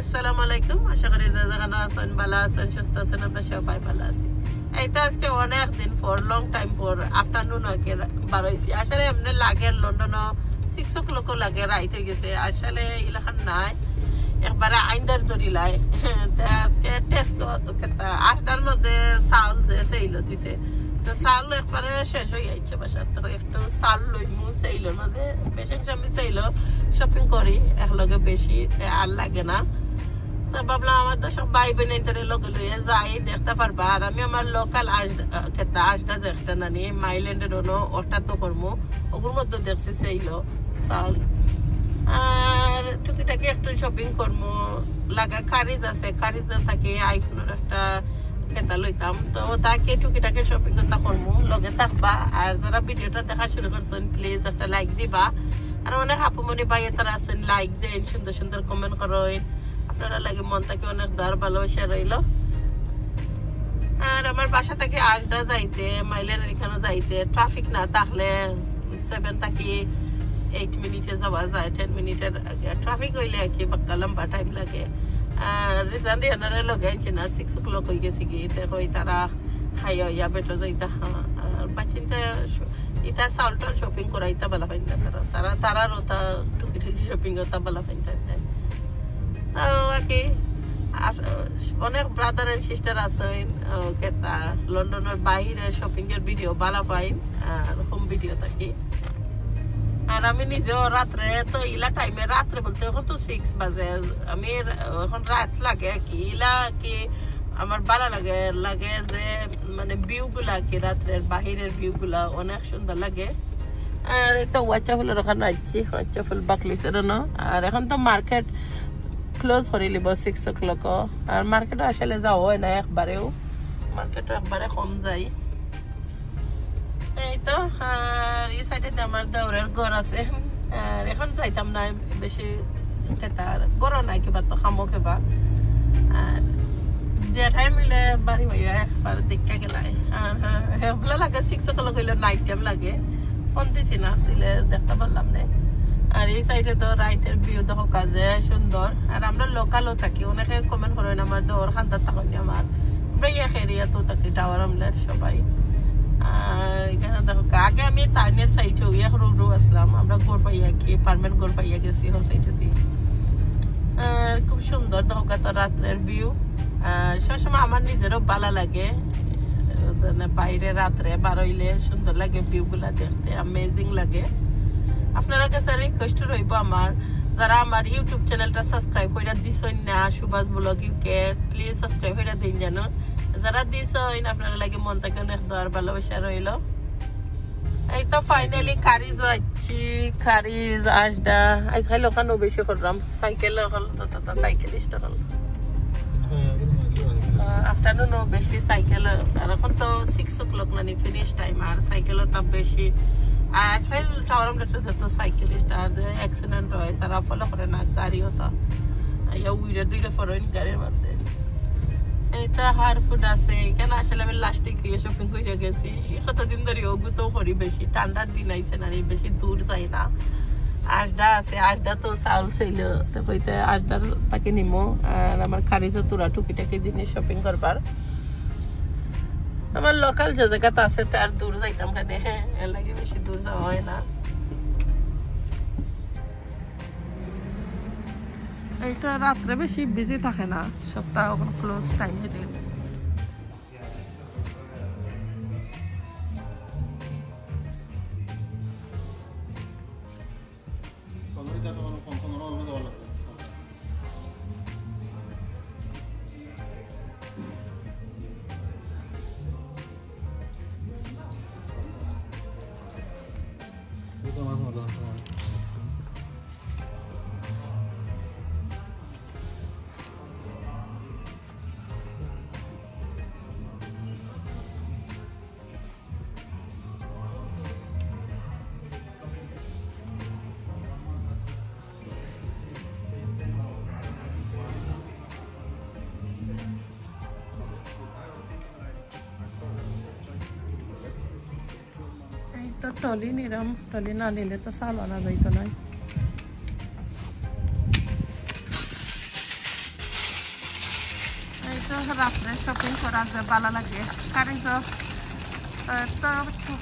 আসসালামু আলাইকুম। আশা করি যে যেখানে আছেন, ভালো আছেন, সুস্থ আছেন, আমরা সবাই ভালো আছি। এইটা আজকে অনেক দিন পর লং টাইম পর আফটারনুন হয়ে বার হয়েছি আসলে এমনি লাগে লন্ডন সিক্স ও লাগে গেছে। আসলে এলাকার নাই, একবারে আইন্দার ধরিলাই আজকে টেস্ট আটটার মধ্যে চাউল যে সেইল দিছে। তো চাউল একবারে শেষ হয়ে যাচ্ছে বাসার তো একটু চাউল লইমু সেইলোর মধ্যে, বেশি আমি সেইল শপিং করি, একলগে বেশি আর লাগে না। তো ভাবলাম আমার তো সব ভাই বোন এটারে লগে লইয়া যাই দেখতে পারবা। আর আমি আমার লোকাল কেতা আসটা দেখতে নানি মাইল্যান্ডের অন্য ওটা তো করব ওগুলোর মধ্যে দেখছি সেইলো চাউল। আর টুকিটাকি একটু শপিং করব লাগা কারিজ আছে কারিজ থাকে আইফোনের একটা কেতা লইতাম। তো তাকে টুকিটাকি শপিং করতে করব লগে থাকবা। আর যারা ভিডিওটা দেখা শুরু করছেন প্লিজ একটা লাইক দিবা। আর অনেক হাপুমনি ভাই তারা আছেন লাইক দেন, সুন্দর সুন্দর কমেন্ট করেন। আপনারা লাগে মন থেকে অনেক দর ভালোবাসা রইল। আর আমার বাসা থেকে আসডা যাইতে, মাইলের এখানে যাইতে ট্রাফিক না থাকলে সেভেন থাকি এইট মিনিটে যাওয়া যায় টেন মিনিটের ট্রাফিক হইলে কি বাক্কা লম্বা টাইম লাগে। আর রিজান রিয়ানারে লগাইছে না সিক্স ও ক্লক হয়ে গেছে কি কই তারা খাইয়া ইয়া বেটো যাইতা আর বাচ্চিনটা এটা চাউলটা শপিং করাইতা বেলা পাইন তারা। তারা তারার ওটা টুকি টুকি শপিং করতে বেলা পাইন অনেক ব্রাদার এন্ড সিস্টার আছেন কেতা, লন্ডনের বাইরে শপিং এর ভিডিও ভালো পাইন আর হোম ভিডিও থাকি। আর আমি নিজেও রাত্রে, তো ইলা টাইমে রাত্রে বলতে এখন তো সিক্স বাজে, আমি এখন রাত লাগে কি। ইলা কি আমার ভালো লাগে লাগে যে মানে ভিউ গুলা কি, রাত্রের বাহিরের ভিউ গুলা অনেক সুন্দর লাগে। আর একটা ওয়াচা ফুলের ওখানে আসছি ওয়াচা ফুল বাকলিসের আর এখন তো মার্কেট ক্লোজ করে লিব সিক্স ও ক্লক আর মার্কেটে আসলে যাওয়া হয় না একবারেও মার্কেটে একবারে কম যাই এই তো আর এই সাইডে আমার দৌড়ের ঘর আছে এখন যাইতাম না বেশি তার গরম নাই কিবা তো খামো কিবা জেঠাই মিলে বাড়ি হইয়া একবার দেখা গেলাই হেবলা লাগে হইলে নাইট টাইম লাগে ফোন দিছি না দিলে দেখতে পারলাম না আর এই সাইডে তো রাইতের ভিউ দেখো কাজে সুন্দর। আর আমরা লোকালও থাকি, অনেকে কমেন্ট করেন আমার দৌর খান্দার তখন আমার আমরা এক এরিয়া তো থাকি টাওয়ার আমলের সবাই। আর এখানে দেখো, আগে আমি তাইনের সাইডে এক রুডু আসলাম। আমরা গোর পাইয়া কি পারমেন্ট পাইয়া গেছি হোল সাইডে দিয়ে আর খুব সুন্দর দেখো তো রাত্রের ভিউ আর সবসময় আমার নিজেরও ভালো লাগে। বাইরে রাত্রে বারইলে সুন্দর লাগে ভিউ গুলা দেখতে অ্যামেজিং লাগে। আপনারা কাছে রিকোয়েস্ট রইব আমার। যারা আমার ইউটিউব চ্যানেলটা সাবস্ক্রাইব করে দিছেন না, Subhash blog UK please subscribe করে দিন যেন। যারা দিছেন আপনারা লাগে মন থেকে অনেক দর ভালোবাসা রইল। এই তো ফাইনালি কারিজ আছি কারিজ আসডা আজ খাইলে ওখানেও বেশি করলাম। সাইকেল হল, তো সাইকেলিস্ট হল। আফটারনুনও বেশি সাইকেল আর এখন তো সিক্স ও ক্লক মানে ফিনিশ টাইম আর সাইকেলও তাপ বেশি। আজকাল টাওয়ার আমরা যত সাইকেলিস্ট আর যে অ্যাক্সিডেন্ট হয়, তারা ফলো করে না, গাড়ি হতো ইয়া উইরে দুইটা ফরেন গাড়ির মধ্যে। এইটা হার ফুড আছে এখানে আসলে আমি লাস্টে গিয়ে শপিং করে গেছি? কতদিন ধরে ওগুতো করি বেশি, ঠান্ডার দিন আইসে না বেশি দূর যাই না। আজদা আছে আজদা তো চাউল ছিল, তো কইতে আজদার তাকে নিমো, আর আমার খারি তো তোরা টুকিটাকি জিনিস শপিং করবার। আমার লোকাল যে জায়গাটা আছে, তার দূর যাইতাম কেন। হ্যাঁ এর লাগে বেশি দূর যাওয়া হয় না। এইটা রাত্রে বেশি বিজি থাকে না। সপ্তাহ ক্লোজ টাইম হয়ে তো টলি নিলাম টলি না নিলে তো চাল আনা যাইতো নয় রাত্রে শপিং করা যায় ভালো লাগে কারণ তো তো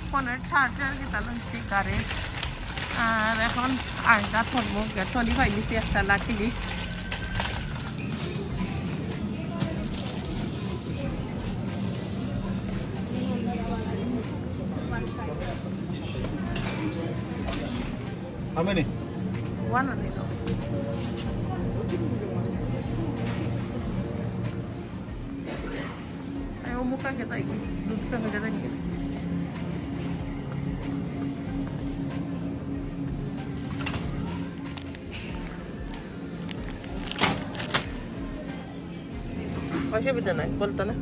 ফোনের চার্জার গেতাল হয়েছি গাড়ির আর এখন আইডা থরবো টলি পাইলিছি একটা লাখিলি ওয়ান নিল মুখা घेता की दूध कमी घेता की অসুবিধা নাই বলতো না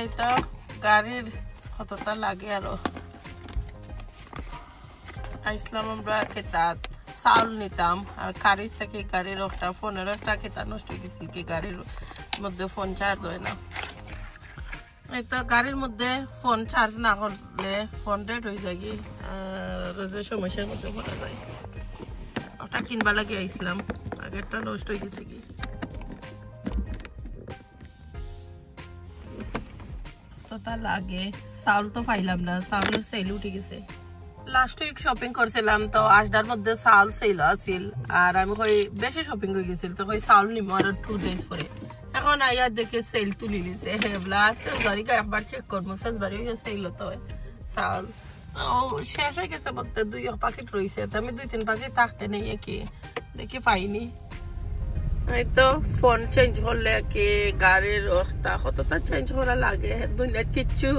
এই তো গাড়ির কতটা লাগে আরও। আইসলাম আমরা খেতা চাউল নিতাম, আর কারিজ থেকে গাড়ির একটা, ফোনের একটা খেতা নষ্ট হয়ে গেছে, কি গাড়ির মধ্যে ফোন চার্জ হয় না। এই তো গাড়ির মধ্যে ফোন চার্জ না করলে ফোন ডেড হয়ে যায় যে সমস্যার মধ্যে পড়া যায়। ওটা কিনবা লাগে আইসলাম, আগেরটা নষ্ট হয়ে গেছে কি। তো লাগে। চাউল তো পাইলাম না, চাউলের সেল উঠে গেছে। লাস্ট উইক শপিং করছিলাম, তো আজটার মধ্যে চাউল সেল আছিল। আর আমি কই, বেশি শপিং হয়ে গেছিল, তো কই চাউল নিব আর টু ডেজ পরে। এখন আইয়া দেখে সেল তুলি নিছে। হেবলা সেলবাড়ি একবার চেক করব সেলবাড়ি সেল তো চাউল। ও, শেষ হয়ে গেছে বলতে দুই এক প্যাকেট রয়েছে তো আমি দুই তিন প্যাকেট থাকতে নেই কি দেখি পাইনি। এই তো ফোন চেঞ্জ করলে কি গাড়ির একটা কতটা চেঞ্জ করা লাগে? দুনিয়ার কিচ্ছু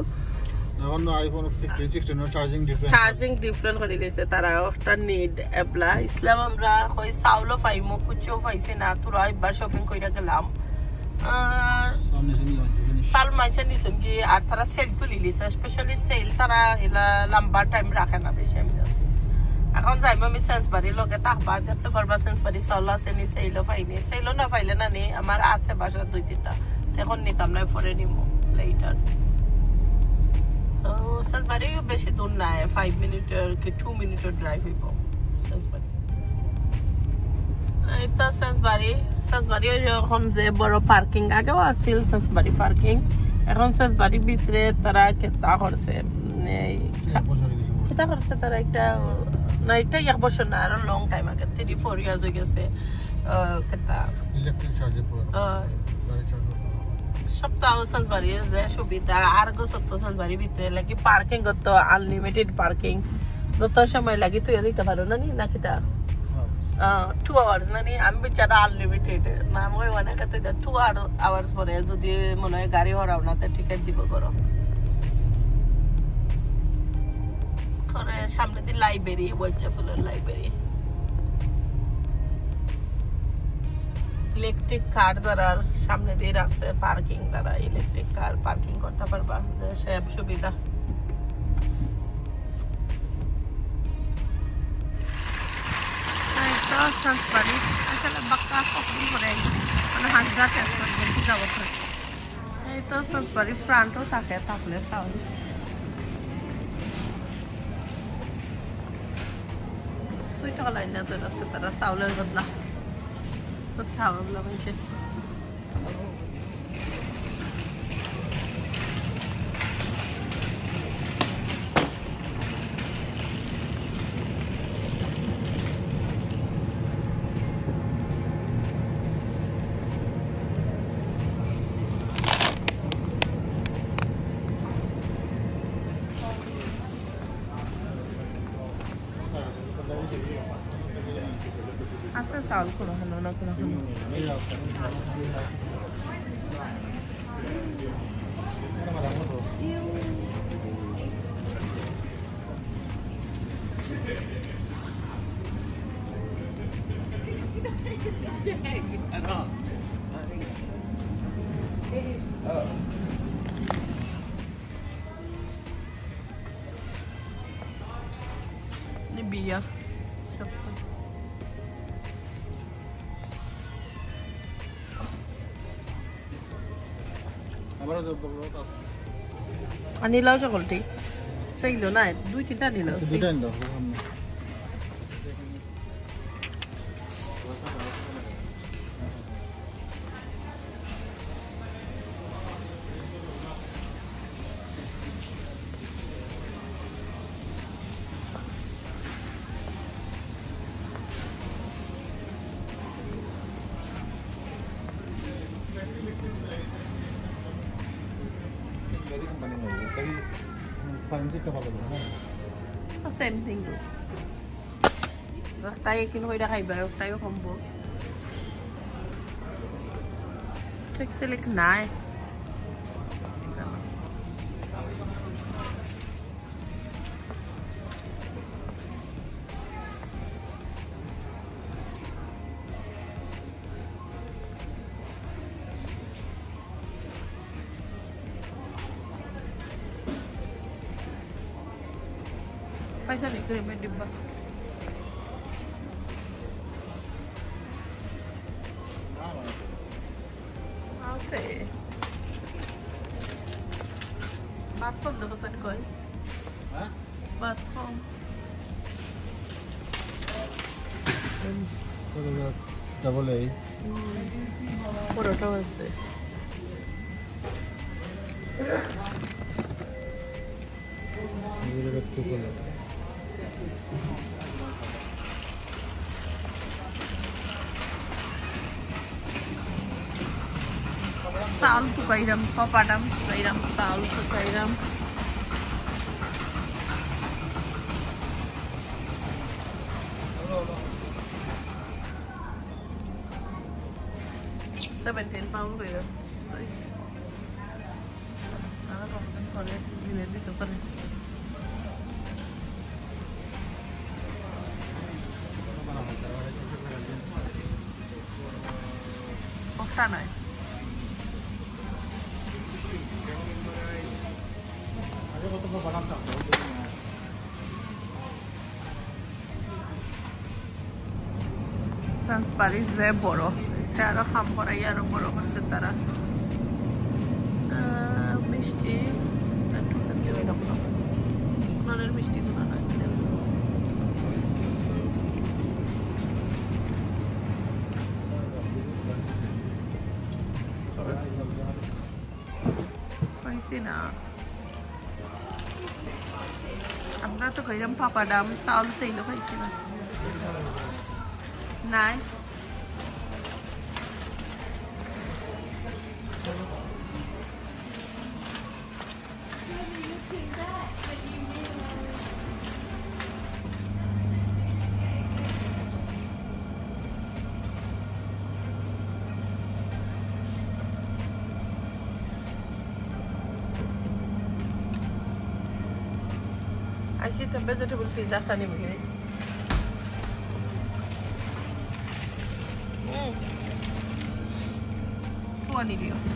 এখন আইফোন 15 16 এর চার্জিং ডিফারেন্ট করে দিয়েছে তারা একটা নিড এবলা ইসলাম আমরা কই চাউলও পাইমো কুচিও পাইছি না। তোরা একবার শপিং কইরা গেলাম। সাল মাইছে নিছেন কি আর তারা সেল তুলি লিছে। স্পেশালি সেল তারা এলা লম্বা টাইম রাখে না বেশি আমি এখন যাইব আমি সেন্সবাড়ি লগে তাহবা দেখতে পারবা সেন্সবাড়ি চাউল আছে নি সেলও পাইনি সেলও না পাইলে না নি আমার আছে বাসা দুই তিনটা এখন নিতাম না পরে নিমো লেটার তো সেন্সবাড়ি বেশি দূর নাই ফাইভ মিনিটের কি টু মিনিটের ড্রাইভ হইব সেন্সবাড়ি এটা সেন্সবাড়ি সেন্সবাড়ি এখন যে বড় পার্কিং আগেও আছিল সেন্সবাড়ি পার্কিং এখন সেন্সবাড়ির ভিতরে তারা কেতা করছে কেতা করছে তারা একটা না এটা এক বছর না আরও লং টাইম আগে থ্রি ফোর ইয়ার্স হয়ে গেছে সপ্তাহ সেন্সবাড়ি যে সুবিধা। আর গো সত্য সেন্সবাড়ির ভিতরে লাগি পার্কিং করতো আনলিমিটেড পার্কিং যত সময় লাগি তুই দিতে পারো না নি না কিতা? টু আওয়ার্স মানে আমি বেচারা আনলিমিটেড না মই অনেক টু আওয়ার্স পরে যদি মনে হয় গাড়ি হরাও না টিকিট দিব করো করে সামনে দিয়ে লাইব্রেরি বৈচফুলের লাইব্রেরি ইলেকট্রিক কার দ্বারা সামনে দিয়ে রাখছে পার্কিং দ্বারা। ইলেকট্রিক কার পার্কিং করতে পারবা সব সুবিধা। কখন করে মানে এই তো সংস্পারি ফ্রান্টও থাকে, থাকলে চাউল। সুইটা লাইন না তো আছে তারা চাউলের বদলা সব খাওয়াগুলো মিশে আছে চাউল কোনো আনিলাও সকলটি। সেইগুলো না দুই তিনটা নিলাও দুটাই তাই কিন্তু কইরা খাইবা তাইও কমবো ঠিক সিলিক নাই পাইছা নি ক্রিমের ডিব্বা আছে চাউল শুকাইরাম পপাডাম শুকাইরাম চাউল শুকাইরাম সেভেন্টিন পাউন্ড করে আর কতদিন পরে দিনে দিতে পারে কষ্টা নয় আগে কত বানাম থাকতো সান্সপারি যে বড়। এটা আরও খাম করাই, আরও বড় করছে তারা। মিষ্টি নলের মিষ্টি গুলো নয় না। আমরা তো কইরাম পাপাডাম, চাউল সেইলো খাইছি না। নাই আইসি তো ভেজিটেবল পিজা একটা নিবি কিনে Tua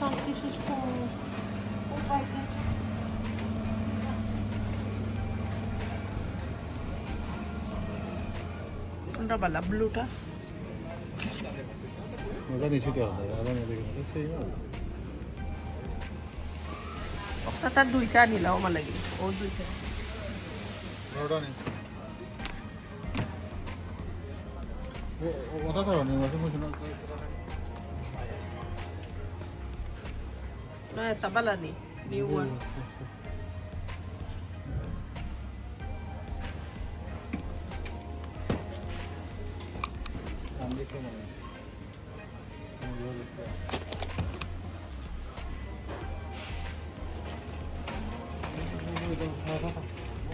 salsichas com com bacon. কোনটা বালা ব্লুটা ওটা নিচে দেওয়া হয় আবার মেরে গেলে সেই একটা তার দুইটা নিলাও আমার লাগে ও দুইটা ওটা নেই ও ওটা তো নেই washing machine No, esta balani. New one. সামনে কেমন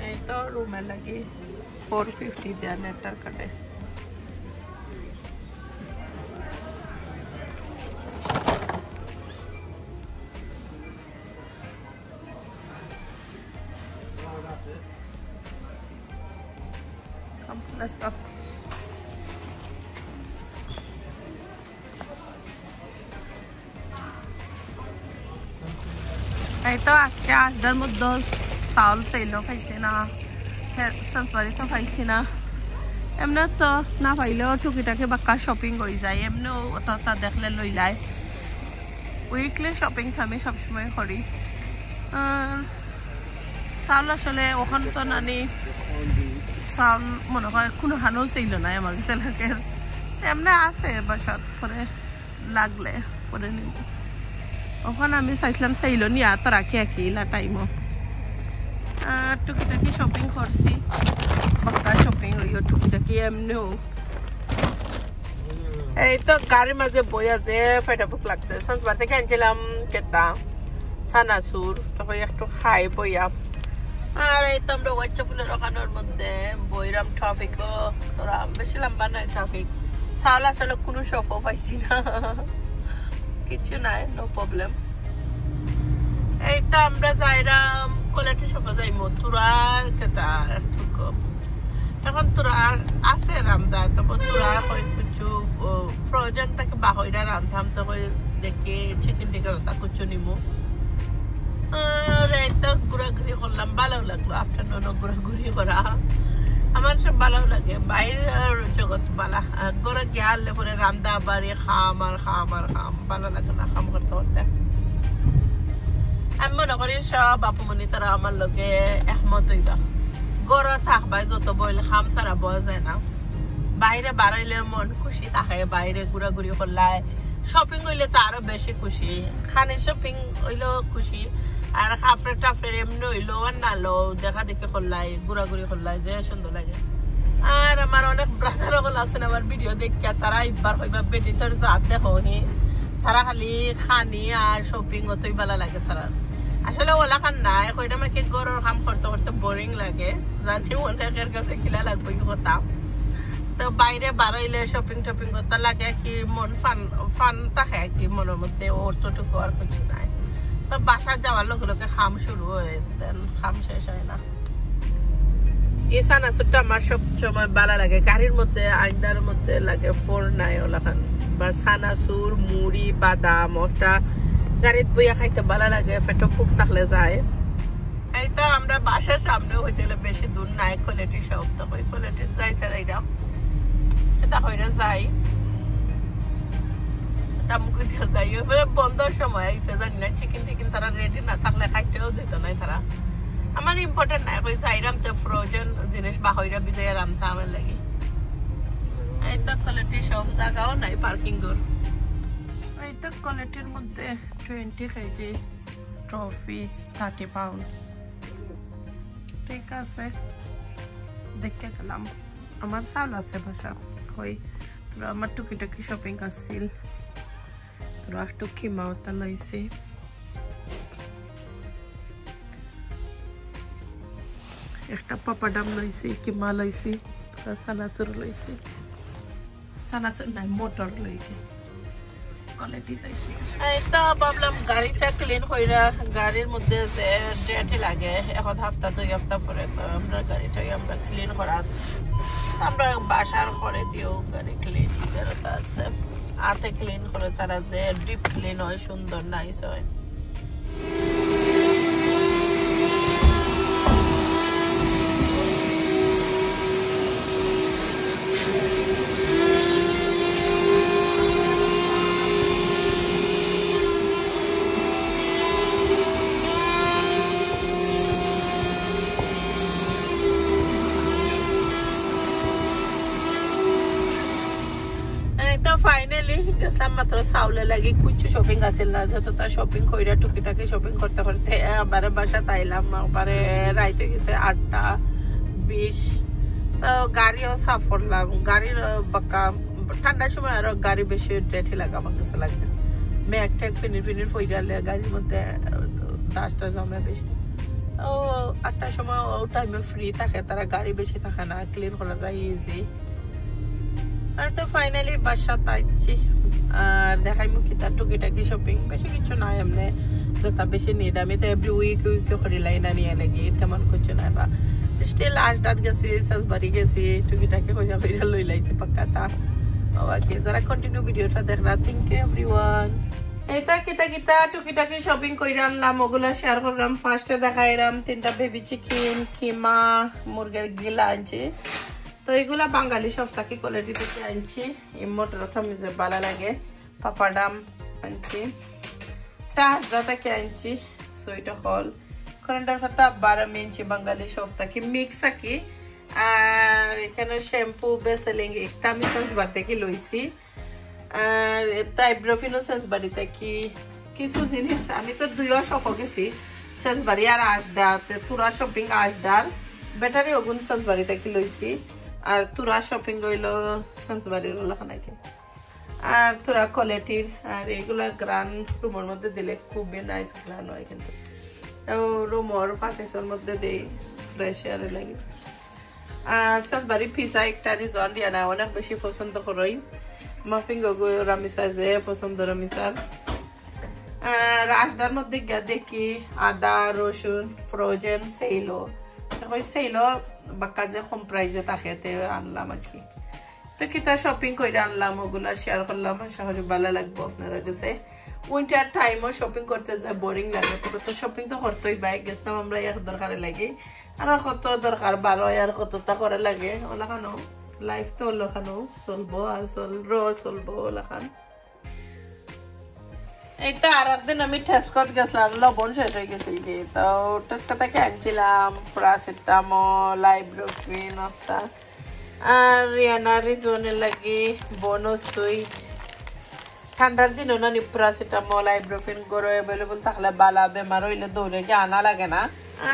এই তো রুমে লাগি ফোর ফিফটি দেয় মধ্যে চাউল চাইলেও পাইছি না সন্সবারি তো পাইছি না। এমনি তো না পাইলেও টুকিটাকি বাক্কা শপিং হয়ে যায় এমনিও অত দেখলে লই যায় উইকলি শপিং আমি সবসময় করি। চাউল আসলে ওখানে তো নানি চাউল মনে হয় কোনো হানও চাইল না আমার কাছে এমনি আছে বাসাত, পরে লাগলে, পরে নিব। ওখানে আমি চাইছিলাম চাইল নিয়ে, তো রাখি আঁকি ইলা টাইমও টুকিটাকি শপিং করছি পাক্কা শপিং হইও টুকিটাকি এমনিও। এই তো গাড়ির মাঝে বই আছে ফেটাবুক লাগছে। সন্সবার থেকে আনছিলাম কেতা সানাসুর তারপরে একটু খাই বইয়া আর এই তো আমরা ওয়াচ্চা ফুলের দোকানের মধ্যে বইরাম ট্রাফিকও তোরা বেশি লম্বা নয় ট্রাফিক চাউল আসলে কোনো সফও পাইছি না। কিছু নাই নো প্রবলেম এই তো আমরা যাইরাম কোয়ালিটি শপে যাইমো। তোরা কেতা এখন তোরা আছে রান্দা তারপর তোরা হয় কিছু ফ্রোজেন তাকে বাহইরা রান্ধাম, তো হয় দেখে চিকেন টিকা তা কিছু নিমু। আর, এই তো ঘোরাঘুরি করলাম, ভালো লাগল। আফটারনুনও ঘোরাঘুরি করা। আমার সব ভালো লাগে। বাইরের জগৎ বালা। ঘরে গেলে পরে রান্দা বাড়ি, খাম আর খাম আর খাম। ভালো লাগে না, খাম করতে করতে। আমি মনে করি সব আপুমনি তারা আমার লোকে একমত হইবা। গড় থাকবাই যত বইলে খাম সারা বয় যায় না। বাইরে বাড়াইলে মন খুশি থাকে, বাইরে ঘোরাঘুরি করলাই শপিং হইলে তো আরও বেশি খুশি। খানে শপিং হইলেও খুশি। আর কাফরে টাফরে এমনি হইল আর নালো দেখা দেখি করলাই, ঘোরাঘুরি করলাই, যে সুন্দর লাগে। আর আমার অনেক ব্রাদার হল আছেন, আমার ভিডিও দেখিয়া তারা একবার হইবা বেটি, তোর জাত দেখো হি। তারা খালি খানি আর শপিং অতই ভালো লাগে তারা। আসলে ওলা খান না কইটা মাকে গরুর কাম করতে করতে বোরিং লাগে। জানি অনেকের কাছে কিলা লাগবে কি কথা। তো বাইরে বাড়াইলে শপিং টপিং করতে লাগে কি মন ফান ফান থাকে কি মনের মধ্যে, অতটুকু আর কিছু নাই। তো বাসা যাওয়ার লগে লগে খাম শুরু হয় দেন খাম শেষ হয় না। এই সানাসুরটা আমার সব সময় ভালো লাগে। গাড়ির মধ্যে আইনার মধ্যে লাগে ফোর নাই ওলাখান। বা সানাসুর মুড়ি, বাদাম ওটা গাড়িত বইয়া খাইতে ভালো লাগে পেটো ফুক থাকলে যায়। এই তো আমরা বাসার সামনে হইতে গেলে বেশি দূর নাই কোয়ালিটি সব তো ওই কোয়ালিটি যাইতে যাইতাম। সেটা হইলে যাই। চামুক দিয়ে যাই এবারে বন্ধর সময় আইসে জানি না চিকেন টিকেন তারা রেডি না থাকলে খাইতেও দিত নাই তারা। আমার ইম্পর্টেন্ট নাই কই যাইরাম তো ফ্রোজেন জিনিস বাহইরা বিজয় রামতা আমার লাগি। এই তো কোয়ালিটি সব জায়গাও নাই পার্কিং দূর এই তো কোয়ালিটির মধ্যে twenty KG trophy thirty pound ঠিক আছে। দেখতে গেলাম। আমার চাউল আছে বাসা কই তোরা আমার টুকি টুকি শপিং আসছিল তোরা একটু খিমাওতা লাইছি একটা পাপাডাম লইছি কিমা লইছি সানাসুর লইছি নাই মোটর লইছি কোয়ালিটি লইছি তো ভাবলাম গাড়িটা ক্লিন কইরা গাড়ির মধ্যে যে ডেট লাগে, এখন হাফতা দুই হাফতা পরে আমরা গাড়িটাই আমরা ক্লিন করা আমরা বাসার করে দিও গাড়ি ক্লিন আছে। হাতে ক্লিন করে তারা যে ডিপ ক্লিন হয় সুন্দর নাইস হয় এই তো ফাইনালি মাত্র চাউলে লাগি কুচু শপিং আছিল না যতটা শপিং কইরা টুকিটাকি শপিং করতে করতে এবারে বাসা তাইলাম একবারে রাইতে গেছে আটটা বিশ। তো গাড়িও সাফ করলাম, গাড়ির বাক্কা ঠান্ডার সময় আরও গাড়ি বেশি জেঠি লাগে, আমার কাছে লাগে মেঘ টেক ফিনির ফিনির ফইরালে গাড়ির মধ্যে দাসটা জমে বেশি। ও আটটার সময় ও টাইমে ফ্রি থাকে, তারা গাড়ি বেশি থাকে না ক্লিন করা যায় ইজি আর তো ফাইনালি বাসা তাইছি আর দেখাই মুখি তার টুকিটাকি শপিং বেশি কিছু নাই এমনি। তো তা বেশি নিড আমি তো এভরি উইক উইক করি লাই না নিয়ে লাগি, তেমন কিছু নাই বা। স্টিল আজদাত গেছি সাজবাড়ি গেছি, টুকিটাকি কইরা কইরা লই লাইছি পাক্কা তা ওকে যারা কন্টিনিউ ভিডিওটা দেখরা থ্যাংক ইউ এভরিওয়ান এটা কিতা কিতা, টুকিটাকি শপিং কইরা আনলাম, ওগুলা শেয়ার করলাম। ফার্স্টে দেখাইলাম তিনটা বেবি চিকেন কিমা, মুরগের গিলা আনছি। তো এগুলা বাঙালি সস্তাকি কোয়ালিটি থেকে আনছি। এই মোটর খামিজে ভালো লাগে পাপাডাম আনছি। টাজদা থেকে আনছি, সুইটা হল। করেন্টার পাতা বারো আনছি বাঙালি সস্তাকি মিক্স আকি। আর এখানে শ্যাম্পু বেসেলিং একটা আমি সেন্সবার থেকে লইছি। আর এটা আইব্রোফিনো সেন্সবাড়িতে কি কিছু জিনিস, আমি তো দুইও শপ গেছি সেন্সবাড়ি আর আসডার তুরা শপিং আসডার ব্যাটারি ওগুন সেন্সবাড়ি থেকে লইছি। আর তোরা শপিং হইল সেন্সবাড়ির ওলাখানাকে আর তোরা কোয়ালিটির আর এগুলা গ্রান রুমের মধ্যে দিলে খুবই নাইস গ্রান হয় কিন্তু। রুমর ফাঁসিসের মধ্যে দেই ফ্রেশ এয়ারে লাগে। আর সেন্সবাড়ি পিজা একটা রিজন দিয়া না, অনেক বেশি পছন্দ করই মাফিং গো রামিসার যে পছন্দ রামিসার আর আসডার মধ্যে গিয়া দেখি আদা, রসুন ফ্রোজেন সেইলো সেইলো বাক্কা যে কম প্রাইজে থাকে আনলাম আর কি তো কিতা শপিং করে আনলাম ওগুলা শেয়ার করলাম আশা করি ভালো লাগবো আপনারা কাছে উইন্টার টাইমও শপিং করতে যায় বোরিং লাগে তবে তো শপিং তো করতেই বাইক গেছিলাম আমরা এক দরকারে লাগে আর কত দরকার বারো আর কতটা করে লাগে ওলা খানো লাইফ তো ওলা খানো চলবো আর চল রো চলবো ওলা খান এইটা আর একদিন আমি ঠেসকত গেছিলাম, লবণ শেষ হয়ে গেছিল কি তো ঠেসকা থেকে আনছিলাম প্রাসেটামল আইব্রোফিন একটা আর রিয়ানার জনের লাগি বনো সুইট ঠান্ডার দিন না নি প্রাসেটামল আইব্রোফিন গরো অ্যাভেলেবল থাকলে বালা বেমার হইলে দৌড়ে গিয়ে আনা লাগে না।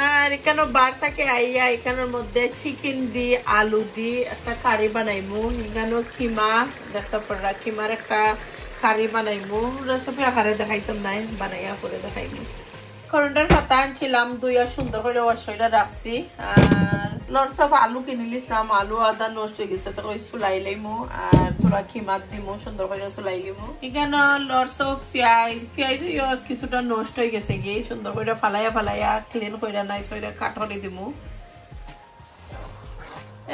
আর এখানে বার থাকে, আইয়া এখানের মধ্যে চিকেন দি, আলু দি, একটা কারি বানাইমু। এখানেও খিমা, দেখতে পড়া খিমার একটা কারি বানাইমু রেসিপি আকারে দেখাইতাম নাই, বানাইয়া করে দেখাইমু। করন্ডার পাতা আনছিলাম দুইয়া সুন্দর করে ওয়াশাইটা রাখছি। আর লটস অফ আলু কিনে আলু আদা নষ্ট হয়ে গেছে তো ওই চুলাই লাইমু, আর তোরা খিমাত দিমু, সুন্দর করে চুলাই লিমু এখানে লটস অফ পেঁয়াজ পেঁয়াজ কিছুটা নষ্ট হয়ে গেছে গিয়ে, সুন্দর করে ফালাইয়া ফালাইয়া ক্লিন করে নাইস করে কাঠরি দিমু।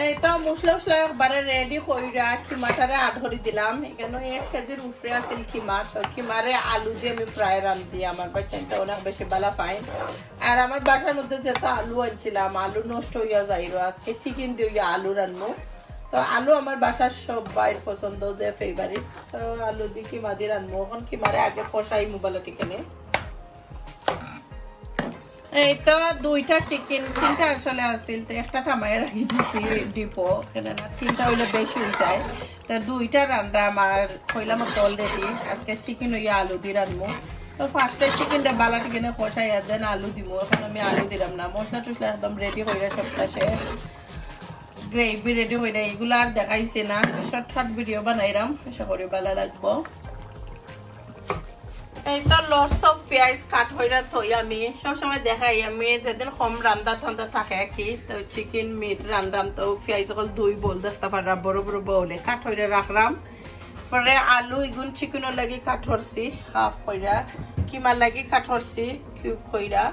এই তো মশলা উসলা একবারে রেডি কইরা খিমাটারে আধরি দিলাম। এখানে এক কেজির উপরে আছিল খিমা। তো খিমারে আলু দিয়ে আমি প্রায় রান্ধি আমার বাচ্চাটা অনেক বেশি ভালো পাই আর আমার বাসার মধ্যে যেটা আলু আনছিলাম, আলু নষ্ট হইয়া যাইল। আজকে চিকেন দিয়ে আলু রান্নু তো আলু আমার বাসার সব বাইর পছন্দ, যে ফেভারিট তো আলু দিয়ে কিমা দিয়ে রান্নু এখন কিমারে আগে কষাই মোবাইলে টিকেনে এই তো দুইটা চিকেন তিনটা আসলে আছিল একটা টামাই রাখি দিছি ডিপো কেন না তিনটা হইলে বেশি উঠায়। তো দুইটা রান্না আমার কইলাম অলরেডি আজকে চিকেন হইয়া আলু দিয়ে রান্নবো তো ফার্স্টে চিকেনটা বালা টিকেনে কষাই দেন, আলু দিব এখন আমি আলু দিলাম না মশলা টসলা একদম রেডি হয়ে সবটা শেষ। গ্রেভি রেডি হয়ে এগুলো আর দেখাইছে না। শর্টকাট ভিডিও বানাইলাম আশা করি ভালো লাগবো। এইটা লটস অফ পেঁয়াজ কাট হইরা থই আমি। সবসময় দেখাই, আমি যেদিন কম রান্দা ঠান্ডা থাকে কি, তো চিকেন মিট রান্দাম তো পেঁয়াজ সকল দুই বল দেখতে পারলাম, বড় বড় বউলে কাট হইরা রাখলাম। পরে আলু ইগুন চিকেনের লাগি কাট হরছি হাফ হইরা। কিমার লাগি কাট হরছি কিউব হইরা।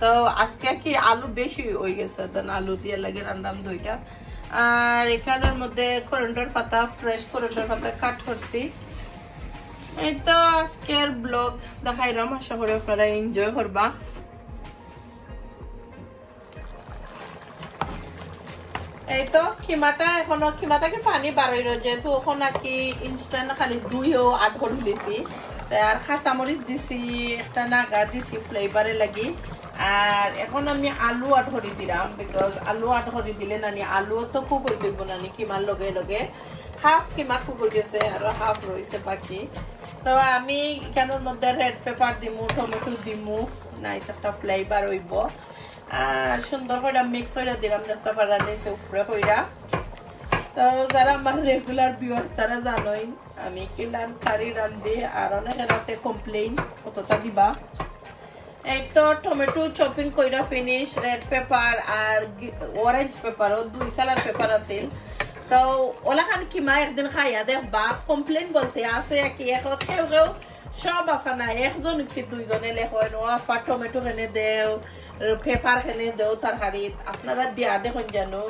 তো আজকে কি আলু বেশি হয়ে গেছে, দেন আলু দিয়ে লাগে রান্দাম দুইটা। আর এখানের মধ্যে করন্ডার পাতা ফ্রেশ করন্ডার পাতা কাট করছি এই তো আজকের ব্লগ দেখাইলাম আশা করি আপনারা এনজয় করবা এই তো খিমাটা এখনও খিমাটাকে পানি বাড়াইল যেহেতু ওখান নাকি ইনস্ট্যান্ট খালি দুইও আট ঘর দিছি আর খাঁচামরিচ দিছি একটা নাগা দিছি ফ্লেভারে লাগি আর এখন আমি আলু আঠরি দিলাম বিকজ আলু আঠরি দিলে নানি আলুও তো হয়ে যাইব নানি কিমার লগে লগে হাফ কিমা কুকুর গেছে আর হাফ রয়েছে বাকি তো আমি এখানের মধ্যে রেড পেপার দিমু টমেটো দিমু নাইস একটা ফ্লেভার হইব। আর সুন্দর করে মিক্স করে দিলাম দেখতে পারা নিচে উপরে কইরা। তো যারা আমার রেগুলার ভিউয়ার্স তারা জানোই, আমি কি কিলান কারি রান্ধি আর অনেকের আছে কমপ্লেইন কতটা দিবা। এই তো টমেটো চপিং কইরা ফিনিশ রেড পেপার আর অরেঞ্জ পেপার ও দুই কালার পেপার আছিল। তো ওলা খান কিমা একদিন খাইয়া দেখবা কমপ্লেন বলতে আছে কি এখন কেউ কেউ সব আফা নাই একজন কি দুইজনে লেখন ও আফা টমেটো কেনে দেও, পেপার কেনে দেও তরকারিত আপনারা দিয়া দেখুন জানো।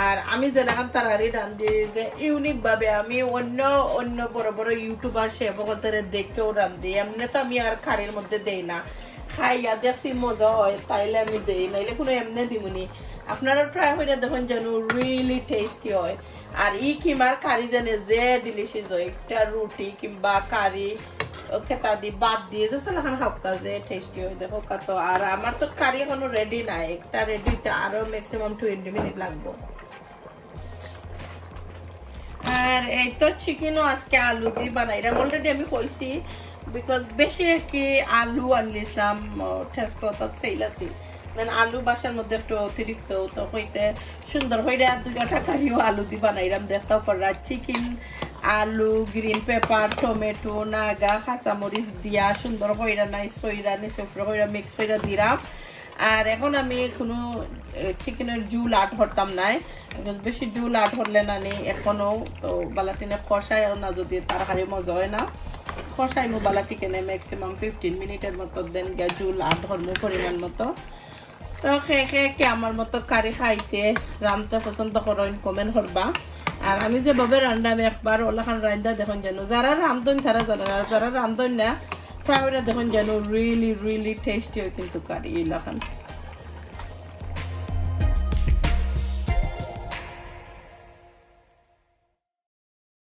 আর আমি যেরকম তরকারি রান্ধি যে ইউনিক ভাবে আমি অন্য অন্য বড় বড় ইউটিউবার সে বলতে দেখেও রান্ধি এমনি তো আমি আর খারির মধ্যে দেই না। খাইয়া দেখছি মজা হয়, তাইলে আমি দেই, নাইলে কোনো এমনি দিমুনি। আপনারা ট্রাই করে দেখুন যেন রিয়েলি টেস্টি হয়। আর ই কিমার কারি জানে যে ডিলিশিয়াস হয়। একটা রুটি কিংবা কারি খেতা দি বাদ দিয়ে যে সালাখান খাওয়া যে টেস্টি হয়। দেখো কত। আর আমার তো কারি এখনও রেডি নাই। একটা রেডিতে আরও ম্যাক্সিমাম টোয়েন্টি মিনিট লাগবে। আর এই তো চিকেনও আজকে আলু দিয়ে বানাইলাম অলরেডি আমি কইছি বিকজ বেশি আর কি আলু আনলিছিলাম ঠেসকো তাত সেল আছিল মানে আলু বাসার মধ্যে একটু অতিরিক্ত তো হইতে সুন্দর হইলে কাঠা কারিও আলু দিয়ে বানাইলাম দেখতে পারা চিকেন, আলু, গ্রিন পেপার, টমেটো, নাগা, কাঁচামরিচ দিয়া সুন্দর হইরা নাই সইরা নিচে হইরা মিক্স হইরা দিলাম আর এখন আমি কোনো চিকেনের জুল আট হরতাম নাই। বেশি জুল আট হরলে না নি, এখনও তো বালাটিনে কষায় না যদি তার তাড়াতাড়ি মজা হয় না। কষাই মো বালাটি ম্যাক্সিমাম ফিফটিন মিনিটের মতো, দেন গিয়া জুল আট হরমো পরিমাণ মতো। তো খেয়ে খেয়ে কে আমার মতো কারি খাইতে রান্ধতে পছন্দ করেন কমেন্ট করবা আর আমি যেভাবে রান্না আমি একবার ওলাখান রান্ধা দেখুন জানো। যারা রান্ধন তারা জানেন আর যারা রান্ধন না তাহলে দেখুন জানো রিয়েলি রিয়েলি টেস্টি হয় কিন্তু কারি এইলাখান